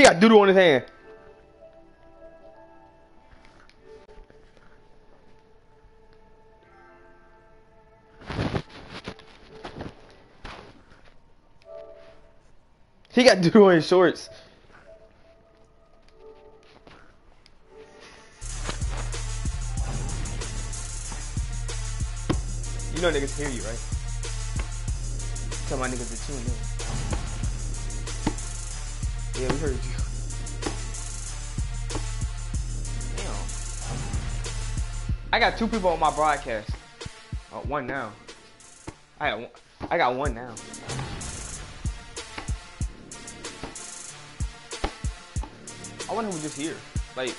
He got doodle on his hand. He got doodle on his shorts. You know niggas hear you, right? Tell my niggas to tune in. Yeah, we heard you. Damn. I got two people on my broadcast. Oh, one now. I got one. I got one now. I wonder who just here. Like,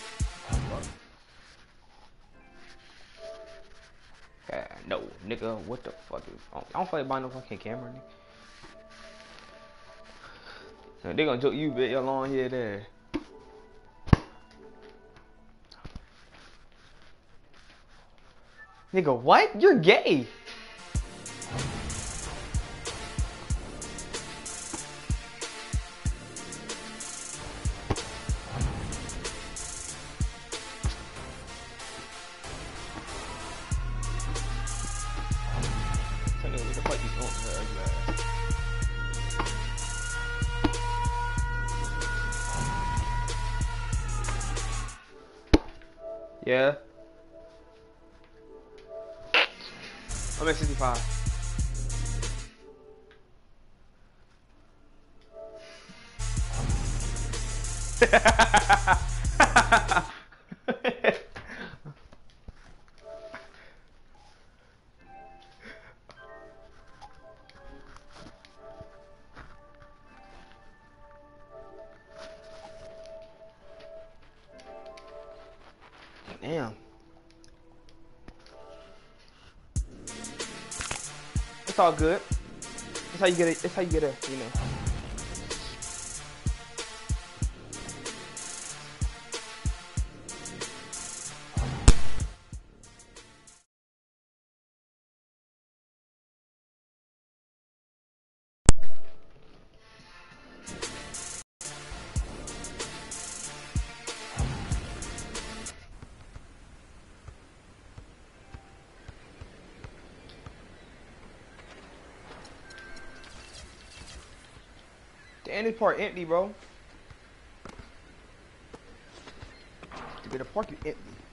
Uh, no, nigga, what the fuck is? I don't, I don't like buying no fucking camera. Nigga. They gonna joke you bit your long hair there. Nigga, what? You're gay. Damn. It's all good. That's how you get it. That's how you get it. you know. Part empty, bro. Get a park, you empty.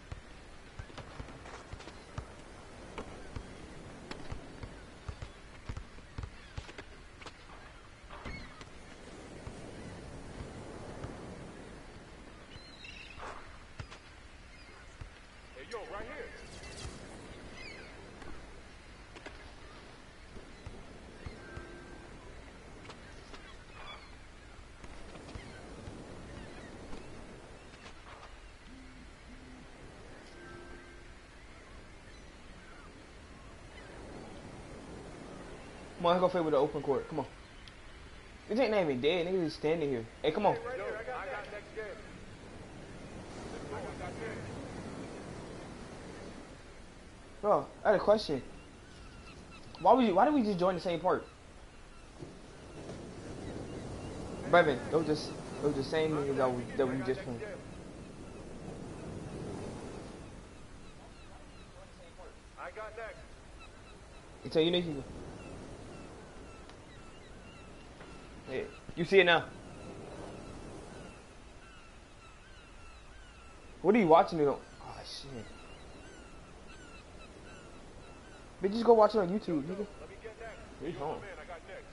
On, let's go play with the open court. Come on. This ain't even dead. Niggas just standing here. Hey, come on. Right here. I got, I got next game. I got that game. Bro, I had a question. Why would you? Why did we just join the same part? Brevin, those just those the same niggas that we that we just played. I got next. You tell you niggas. Hey, you see it now. What are you watching it on? Oh shit. Bitch, just go watch it on YouTube, nigga. Let me get next. He's home. man, I got next.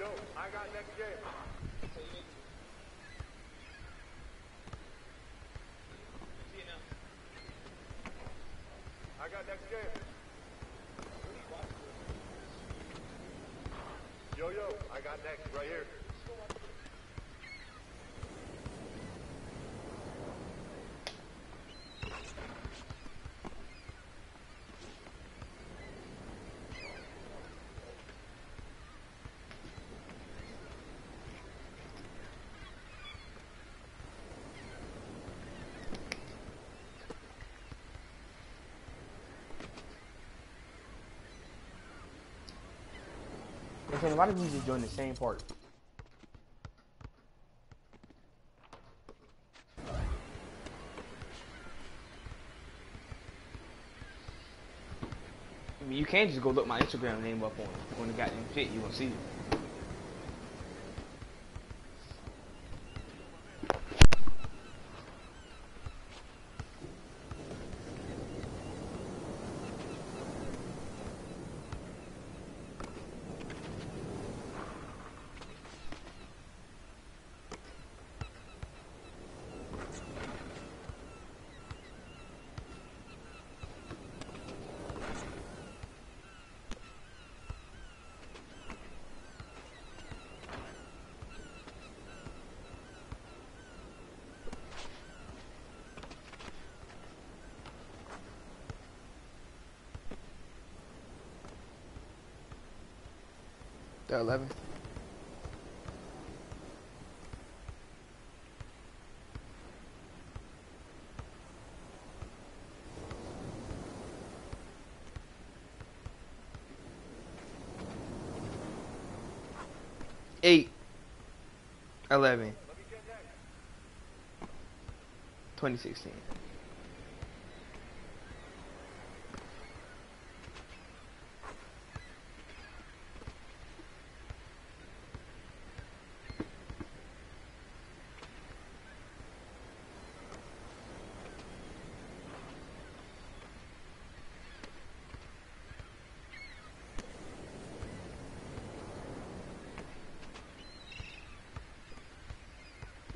Yo, I got next game. I got next game. Yo, yo, I got next right here. Saying, why did we just join the same part? I mean, you can just go look my Instagram name up on on the goddamn shit. You gonna see it. 11th. Eight. Eleven. 2016.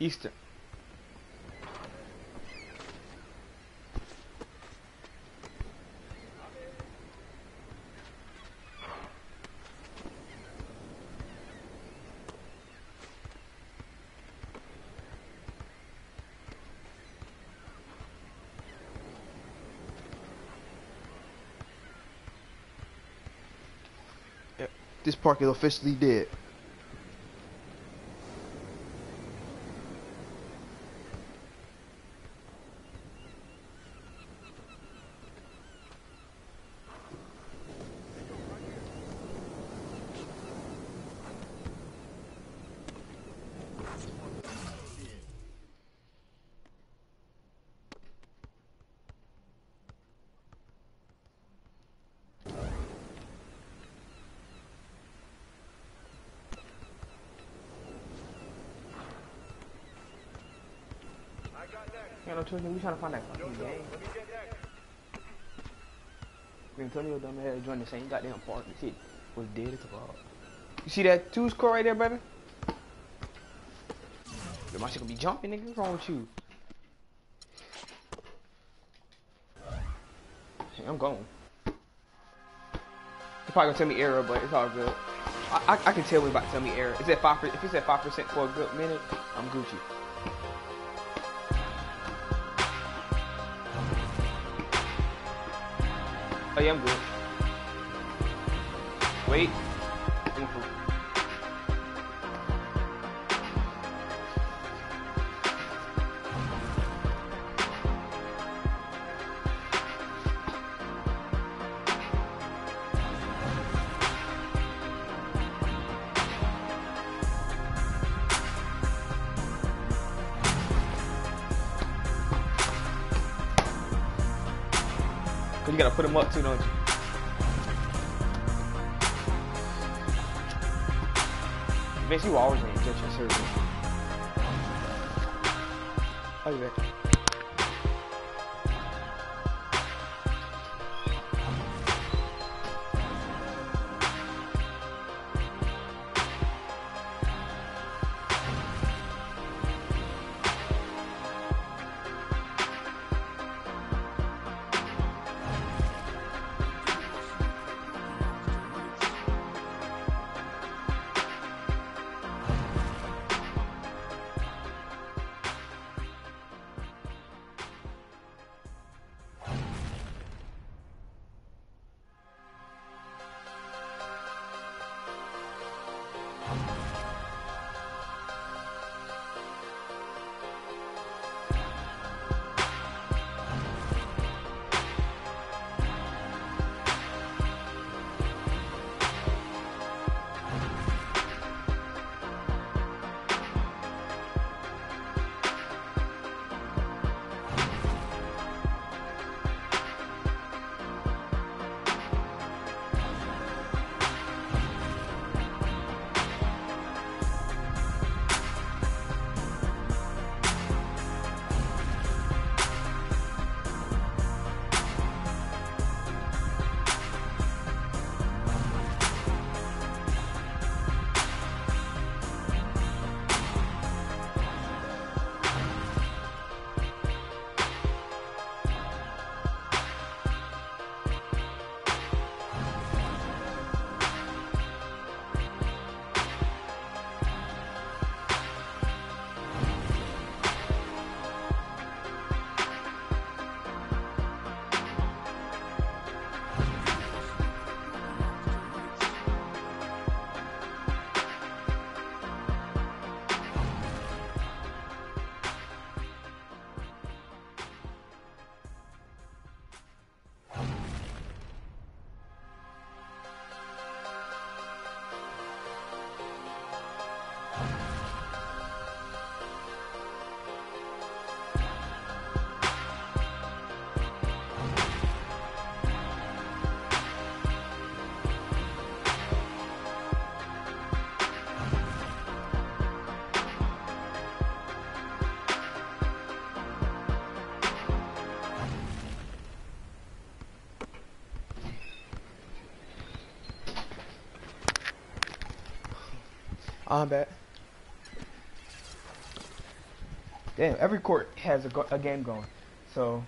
Easter. Yep. This park is officially dead. Know, Tony, we eh, trying to find that fucking game. Antonio dumb ass joined the same goddamn park. The shit was dead as fuck. You see that two score right there, brother? Yo, my shit gonna be jumping, nigga. What's wrong with you? Hey, I'm gone. They probably gonna tell me error, but it's all good. I, I, I can tell when about to tell me error. It's at five. If it's at five percent for a good minute, I'm Gucci. Oh yeah, I'm good. Wait. I'm put them up too, don't you? You always gonna inject your surgery. Oh, you bet. I'm bet. Damn, every court has a, go a game going. So.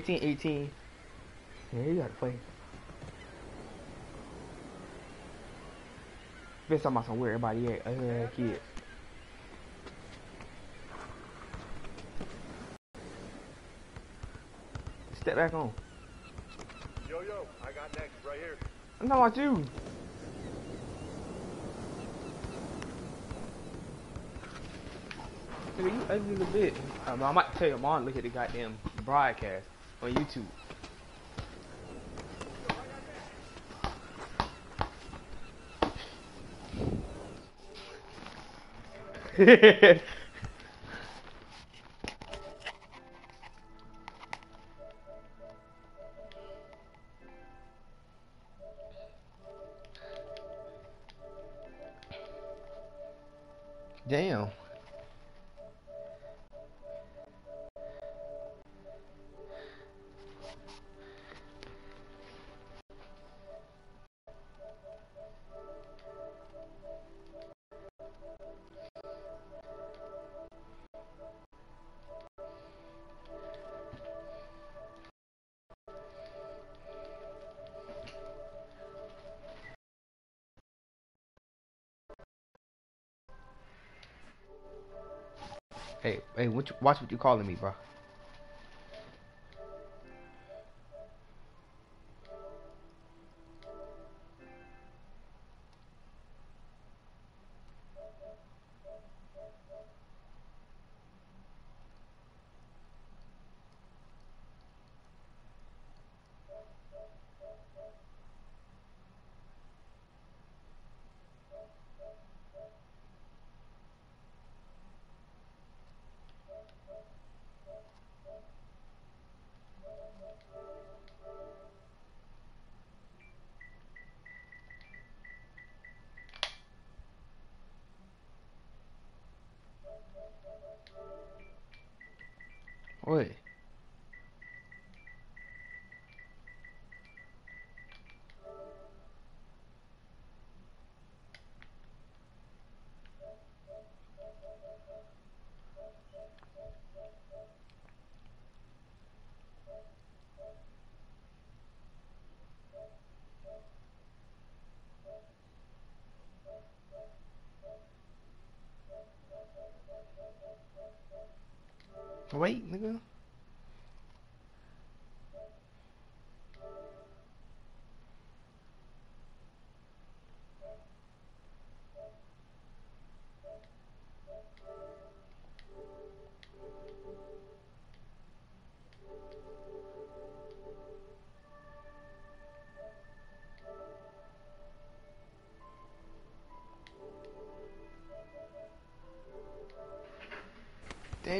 18, 18. Yeah, you gotta play. Been talking about some weird everybody yet, other uh, hear kid. Step back on. Yo, yo, I got next right here. I'm not about you. Nigga, you ugly little bitch. Uh, I, I might tell your mom look at the goddamn broadcast on YouTube. watch what you calling me, bro.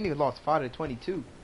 Nigga lost five to twenty-two. I'm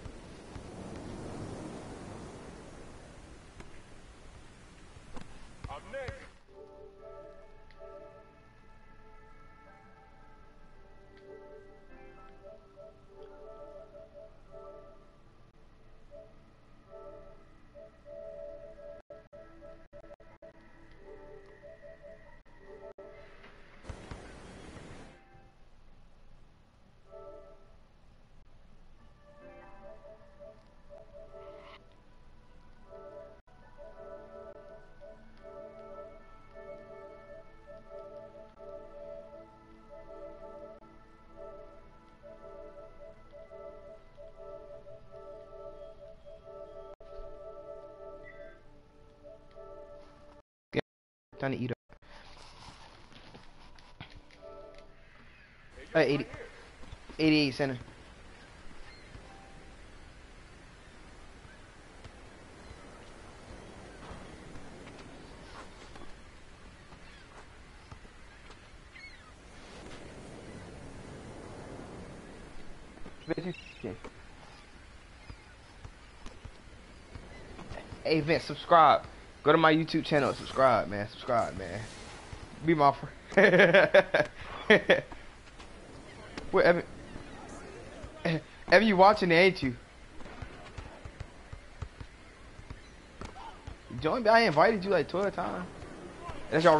seni. Hey Vince, subscribe. Go to my YouTube channel subscribe, man. Subscribe, man. Be my friend. Wait, Evan. Evan, you watching it, ain't you? Join me. I invited you like 12 times. That's y'all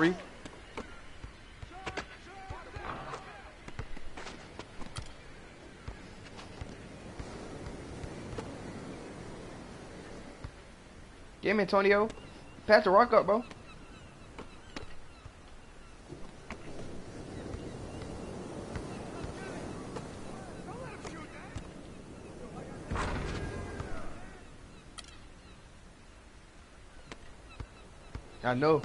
him, Antonio. Pass the rock up, bro. I know.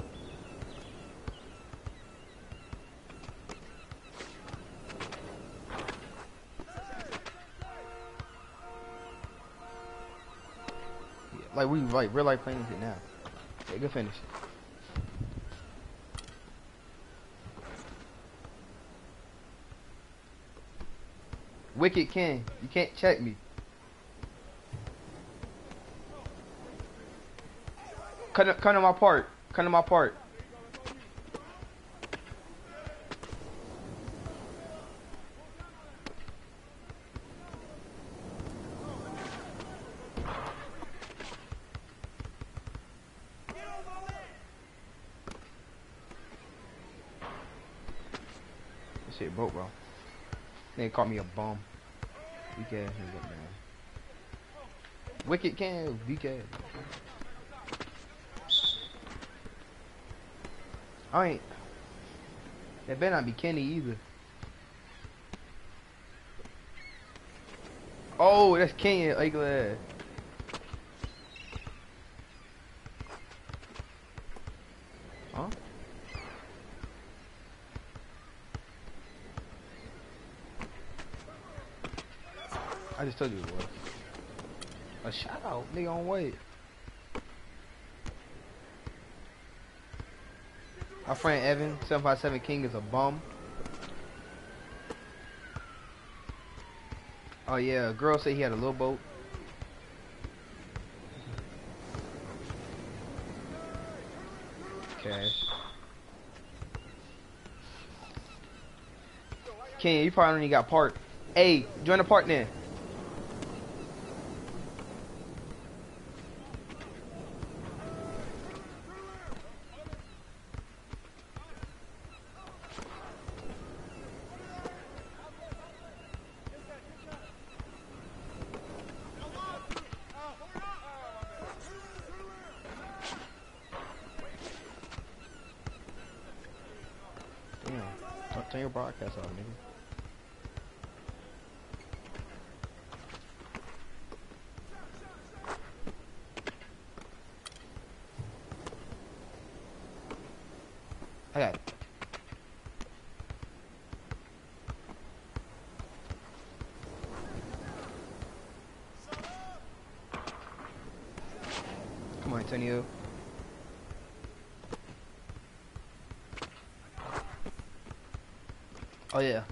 Like we like real life playing it now. Okay, good finish. Wicked King, you can't check me. Cut, cut on my part. Cut on my part. This shit broke, bro. They called me a bum. Weak ass nigga, man. Wicked can, weak ass. I ain't. That better not be Kenny either. Oh, that's Kenny, ugly ass. Huh? I just told you was. A shout out, nigga on wait. My friend Evan, 757 King is a bum. Oh yeah, a girl said he had a little boat. Cash. King, you probably only got part. Hey, join the part then. Damn. Turn- Turn your broadcast off, nigga. I got it. Oh yeah.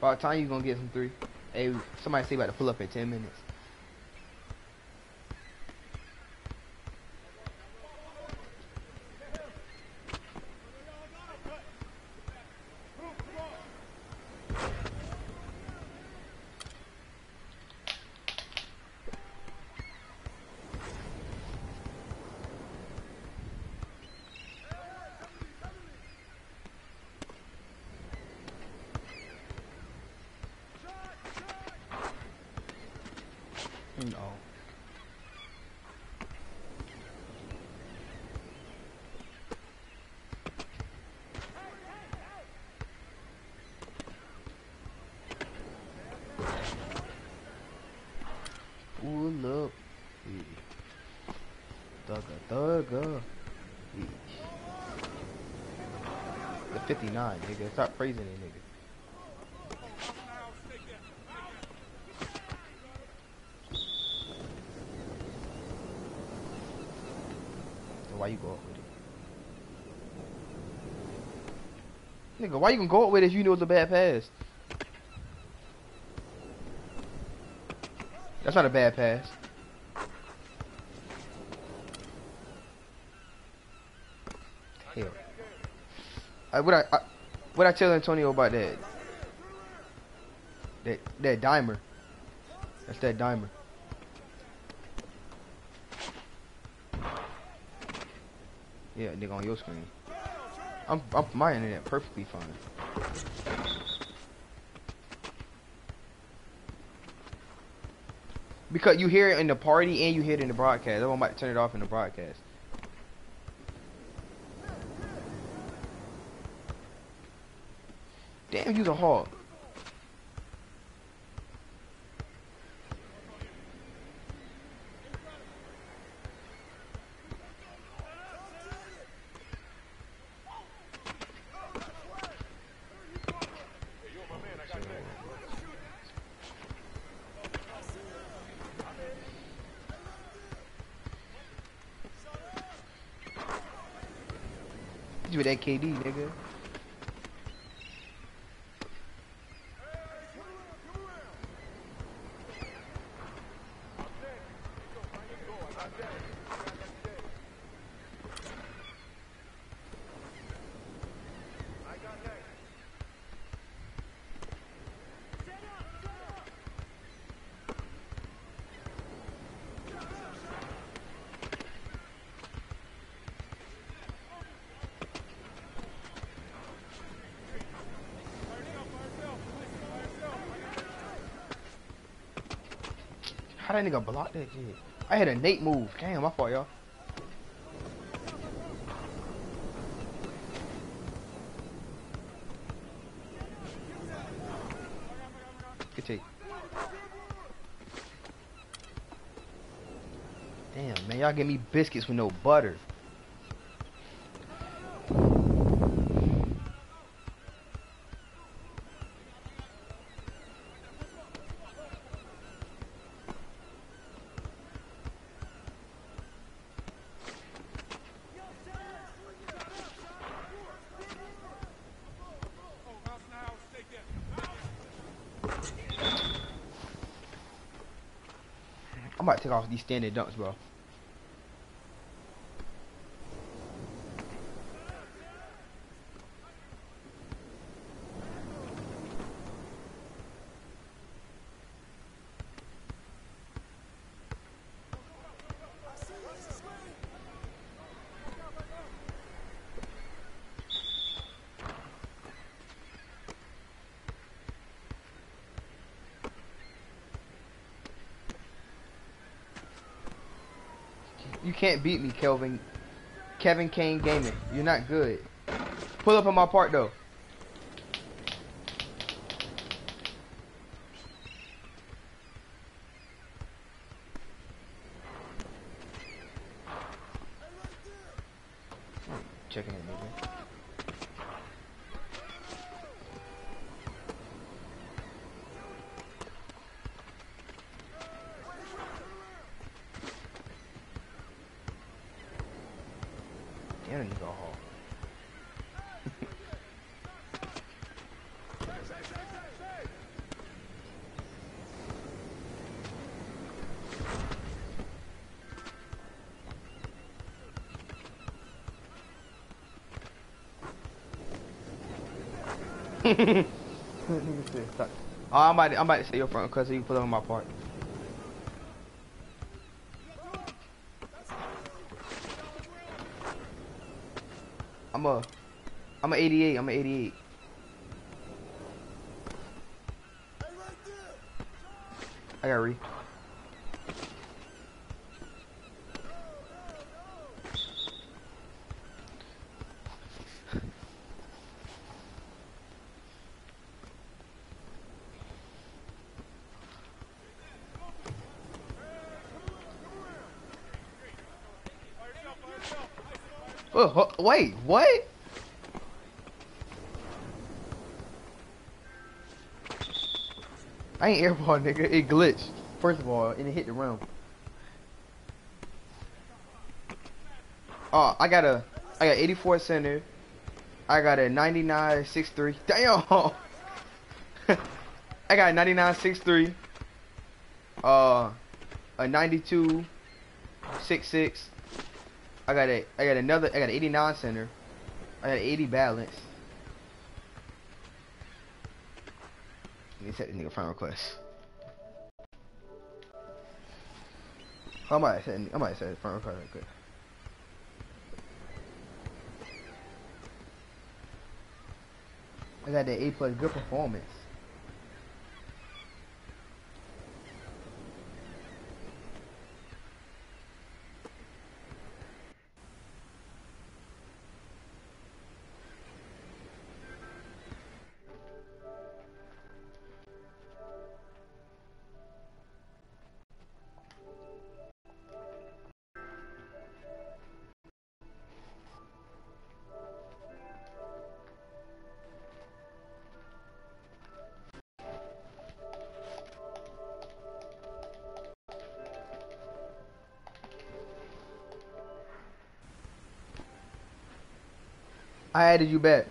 By the time you gonna get some three. Hey, somebody say about to pull up in ten minutes. No. Pull up. Yeah. Thugga, thugga. Yeah. Uh. The 59, nigga. Stop praising it, nigga. Why you go up with it? Nigga, why you gonna go up with it if you know it's a bad pass? That's not a bad pass. Uh, what I, I what I tell Antonio about that? That that dimer. That's that dimer. Yeah, nigga on your screen. I'm I'm my internet perfectly fine. Because you hear it in the party and you hear it in the broadcast. I'm about to turn it off in the broadcast. Damn, you a hog. You with that KD, nigga. How that nigga block that shit? I had a Nate move. Damn, my fault, y'all. Good take. Damn, man, y'all give me biscuits with no butter. I'm about to take off these standard dunks, bro. Can't beat me, Kelvin. Kevin Kane Gaming. You're not good. Pull up on my part though. Checking it, nigga. Oh, I'm about to, I'm about to say your front because you put on my part. I'm a, I'm a 88. I'm a 88. I got re. Wait, what? I ain't airball, nigga. It glitched. First of all, and it hit the rim. Oh, I got a, I got 84 center. I got a 99 6'3". Damn. I got a 99 6'3". uh, a 92, 6'6". I got a, I got another, I got an 89 center. I got an 80 balance. Let me set this nigga friend request. I might set, I might set his friend request real quick. I got that A plus good performance. I added you back.